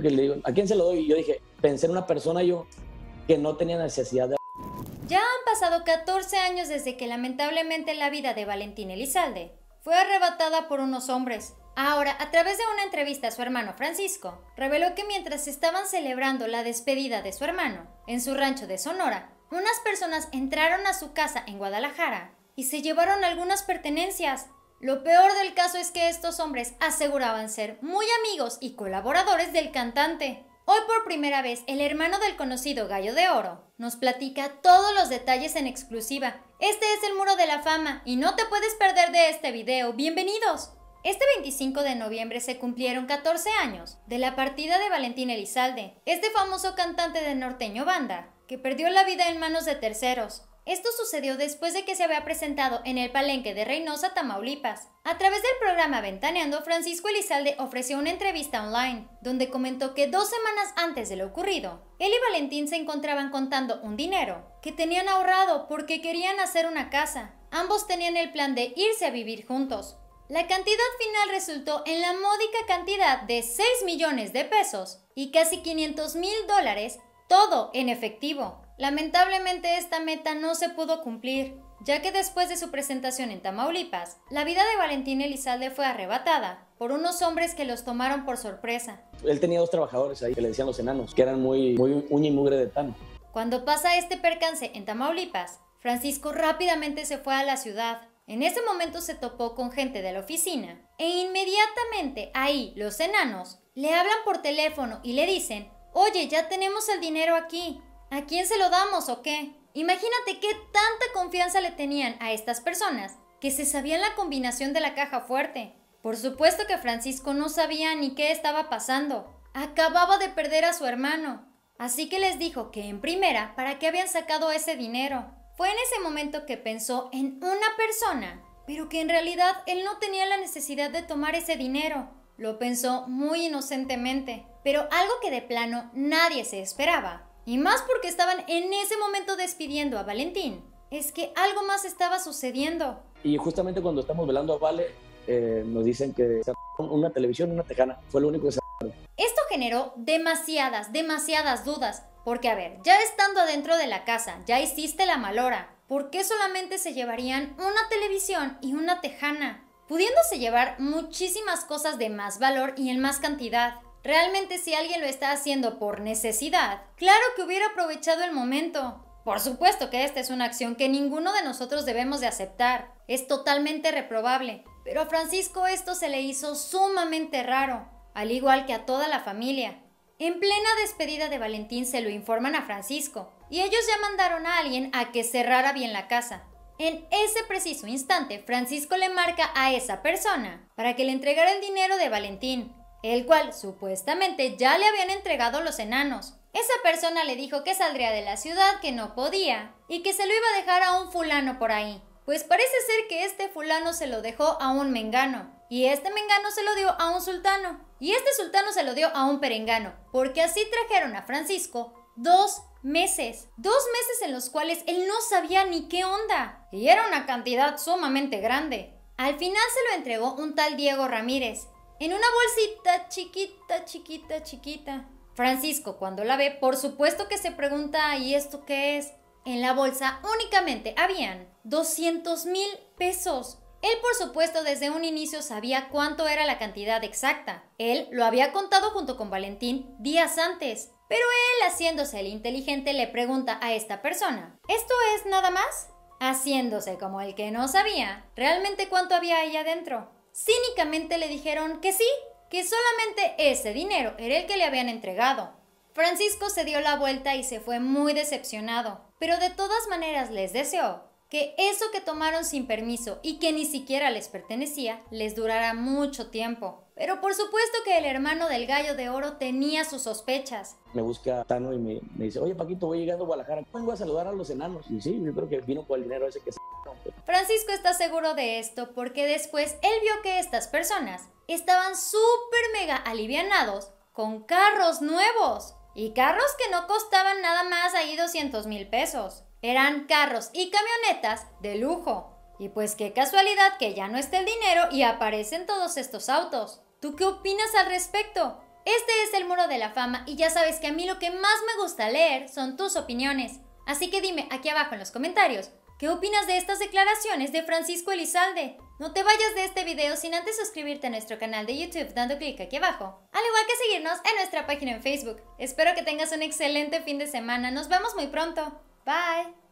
que le digo, ¿a quién se lo doy? Yo dije, pensé en una persona yo que no tenía necesidad de... Ya han pasado 14 años desde que lamentablemente la vida de Valentín Elizalde fue arrebatada por unos hombres. Ahora, a través de una entrevista a su hermano Francisco, reveló que mientras estaban celebrando la despedida de su hermano en su rancho de Sonora, unas personas entraron a su casa en Guadalajara y se llevaron algunas pertenencias. Lo peor del caso es que estos hombres aseguraban ser muy amigos y colaboradores del cantante. Hoy por primera vez el hermano del conocido Gallo de Oro nos platica todos los detalles en exclusiva. Este es el muro de la fama y no te puedes perder de este video. Bienvenidos. Este 25 de noviembre se cumplieron 14 años de la partida de Valentín Elizalde, este famoso cantante de norteño banda, que perdió la vida en manos de terceros. Esto sucedió después de que se había presentado en el palenque de Reynosa, Tamaulipas. A través del programa Ventaneando, Francisco Elizalde ofreció una entrevista online, donde comentó que dos semanas antes de lo ocurrido, él y Valentín se encontraban contando un dinero que tenían ahorrado porque querían hacer una casa. Ambos tenían el plan de irse a vivir juntos. La cantidad final resultó en la módica cantidad de 6 millones de pesos y casi 500 mil dólares, todo en efectivo. Lamentablemente esta meta no se pudo cumplir, ya que después de su presentación en Tamaulipas, la vida de Valentín Elizalde fue arrebatada por unos hombres que los tomaron por sorpresa. Él tenía dos trabajadores ahí que le decían los enanos, que eran muy, muy uña y mugre de tan. Cuando pasa este percance en Tamaulipas, Francisco rápidamente se fue a la ciudad. En ese momento se topó con gente de la oficina e inmediatamente ahí los enanos le hablan por teléfono y le dicen, oye, ya tenemos el dinero aquí, ¿A quién se lo damos o qué? Imagínate qué tanta confianza le tenían a estas personas que se sabían la combinación de la caja fuerte. Por supuesto que Francisco no sabía ni qué estaba pasando. Acababa de perder a su hermano. Así que les dijo que en primera, ¿para qué habían sacado ese dinero? Fue en ese momento que pensó en una persona, pero que en realidad él no tenía la necesidad de tomar ese dinero. Lo pensó muy inocentemente, pero algo que de plano nadie se esperaba y más porque estaban en ese momento despidiendo a Valentín, es que algo más estaba sucediendo. Y justamente cuando estamos velando a Vale, eh, nos dicen que una televisión, una tejana, fue lo único que se Esto generó demasiadas, demasiadas dudas, porque a ver, ya estando adentro de la casa, ya hiciste la malora, ¿por qué solamente se llevarían una televisión y una tejana? Pudiéndose llevar muchísimas cosas de más valor y en más cantidad. Realmente si alguien lo está haciendo por necesidad, claro que hubiera aprovechado el momento. Por supuesto que esta es una acción que ninguno de nosotros debemos de aceptar. Es totalmente reprobable. Pero a Francisco esto se le hizo sumamente raro, al igual que a toda la familia. En plena despedida de Valentín se lo informan a Francisco, y ellos ya mandaron a alguien a que cerrara bien la casa. En ese preciso instante, Francisco le marca a esa persona para que le entregara el dinero de Valentín, el cual supuestamente ya le habían entregado los enanos. Esa persona le dijo que saldría de la ciudad, que no podía, y que se lo iba a dejar a un fulano por ahí. Pues parece ser que este fulano se lo dejó a un mengano, y este mengano se lo dio a un sultano, y este sultano se lo dio a un perengano, porque así trajeron a Francisco dos meses, dos meses en los cuales él no sabía ni qué onda, y era una cantidad sumamente grande. Al final se lo entregó un tal Diego Ramírez, en una bolsita chiquita, chiquita, chiquita. Francisco, cuando la ve, por supuesto que se pregunta, ¿y esto qué es? En la bolsa únicamente habían 200 mil pesos. Él, por supuesto, desde un inicio sabía cuánto era la cantidad exacta. Él lo había contado junto con Valentín días antes. Pero él, haciéndose el inteligente, le pregunta a esta persona, ¿esto es nada más? Haciéndose como el que no sabía realmente cuánto había ahí adentro. Cínicamente le dijeron que sí, que solamente ese dinero era el que le habían entregado. Francisco se dio la vuelta y se fue muy decepcionado, pero de todas maneras les deseó que eso que tomaron sin permiso y que ni siquiera les pertenecía les durara mucho tiempo. Pero por supuesto que el hermano del gallo de oro tenía sus sospechas. Me busca Tano y me, dice, oye Paquito, voy llegando a Guadalajara, vengo a saludar a los enanos. Y sí, yo creo que vino por el dinero ese que se... Francisco está seguro de esto porque después él vio que estas personas estaban súper mega alivianados con carros nuevos. Y carros que no costaban nada más ahí 200 mil pesos. Eran carros y camionetas de lujo. Y pues qué casualidad que ya no esté el dinero y aparecen todos estos autos. ¿Tú qué opinas al respecto? Este es el muro de la fama y ya sabes que a mí lo que más me gusta leer son tus opiniones. Así que dime aquí abajo en los comentarios, ¿qué opinas de estas declaraciones de Francisco Elizalde? No te vayas de este video sin antes suscribirte a nuestro canal de YouTube dando clic aquí abajo, al igual que seguirnos en nuestra página en Facebook. Espero que tengas un excelente fin de semana, nos vemos muy pronto. Bye.